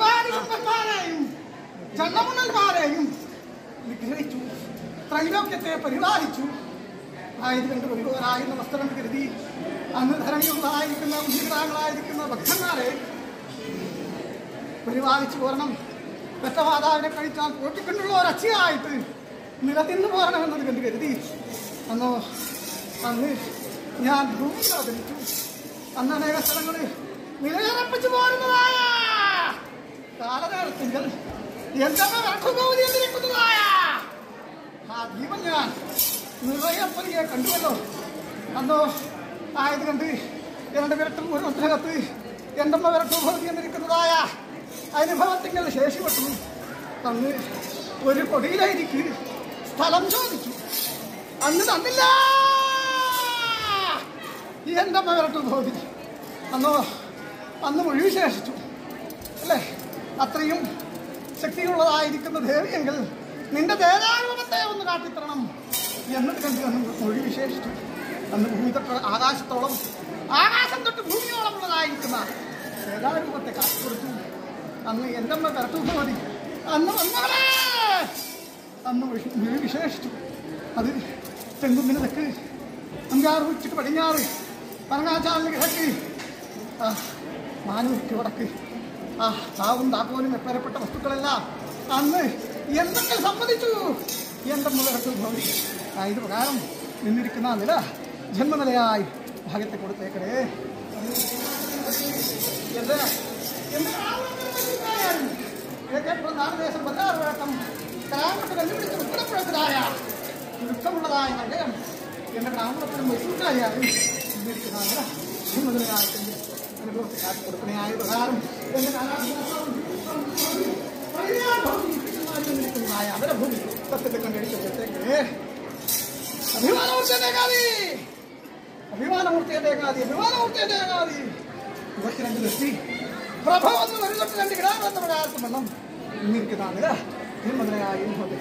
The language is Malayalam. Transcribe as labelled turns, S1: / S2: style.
S1: കുടുംബന്മാരെയും ചണ്ണമുണ്ണന്മാരെയും നിഗ്രഹിച്ചു ത്രൈലോക്യത്തെ പരിപാലിച്ചു. ആയതുകൊണ്ട് ഒരുവരായിരുന്ന വസ്ത്രം കരുതി. അന്ന് ധരണിയുള്ളതായിരിക്കുന്ന ഉന്നതങ്ങളായിരിക്കുന്ന ഭക്തന്മാരെ പരിപാലിച്ചു പോരണം. പെറ്റമാതാവിനെ കഴിച്ചാൽ പോറ്റിക്കൊണ്ടുള്ള ഒരച്ചയായിട്ട് നിലതിന്ന് പോരണമെന്നത് കണ്ട് കരുതി. അന്നോ അന്ന് ഞാൻ ഭൂമി അവതരിച്ചു. അന്ന് അനേക സ്ഥലങ്ങളിൽ നിലയുറപ്പിച്ചു പോരുന്നതായ എന്നിരിക്കുന്നതായ ആ ദീപം ഞാൻ നിറയപ്പനിയെ കണ്ടുവല്ലോ അന്നോ ആയത് കണ്ട് രണ്ട് വിരട്ടും ഒറ്റകത്ത് എന്റെ അമ്മ വിരട്ടും ഭവതി എന്നിരിക്കുന്നതായ അനുഭവത്തിങ്കൽ ശേഷിപ്പെട്ടു അന്ന് ഒരു കൊടിയിലേക്ക് സ്ഥലം ചോദിച്ചു അന്ന് തന്നില്ല എന്റെ അമ്മ വിരട്ടും ഭവതി അന്നോ അന്ന് മുഴുവി ശേഷിച്ചു. അല്ലേ? അത്രയും ശക്തിയുള്ളതായിരിക്കുന്ന ദേവിയെങ്കിൽ നിന്റെ ദേവാനുഭവത്തെ ഒന്ന് കാട്ടിത്തരണം എന്ന് കണ്ടു അന്ന് മൊഴി വിശേഷിച്ചു. അന്ന് ഭൂമി തൊട്ട് ആകാശത്തോളം ആകാശം തൊട്ട് ഭൂമിയോളം ഉള്ളതായിരിക്കുന്ന ദേവാനുഭവത്തെ കാട്ടിക്കൊടുത്തു. അന്ന് എന്റെ അമ്മ കരട്ടു മതി. അന്ന് വന്നവളെ! അന്ന് മൊഴി വിശേഷിച്ചു. അത് തെങ്കുമ്പിന് തെക്ക് അഞ്ചാറ് ഉച്ചയ്ക്ക് പടിഞ്ഞാറ് പറഞ്ഞാച്ചാലിന് കിഴക്ക് മാനൂർക്ക് വടക്ക്. ആ താവും താക്കോലും എപ്പേരപ്പെട്ട വസ്തുക്കളെല്ലാം അന്ന് എന്തൊക്കെ സമ്മതിച്ചു. എന്റെ മുതലത്തിൽ ഭവി ആ ഇത് പ്രകാരം നിന്നിരിക്കുന്ന നില ജന്മനിലയായി ഭാഗ്യത്തെ കൊടുത്തേക്കടേ എന്ത്? എന്റെ ഗ്രാമത്തിലും മൈസൂരിലായാലും ഇന്നിരിക്കുന്ന നില अभिमान उठते देगा दी अभिमान उठते देगा दी अभिमान उठते देगा दी ವಕ್ರನ ದೃಷ್ಟಿ ಪ್ರಭಾವವನ್ನು ಹರಿದೊಟ್ಟಿನಲ್ಲಿ ಗಿಡ ಬಂದ ಮಗ ಅಂತ ಬಂದ ನೀರು ಕಿದಾನಿದ ನಿಮ್ಮ ಮದುವೆ ಏನು ಹೋಗಿ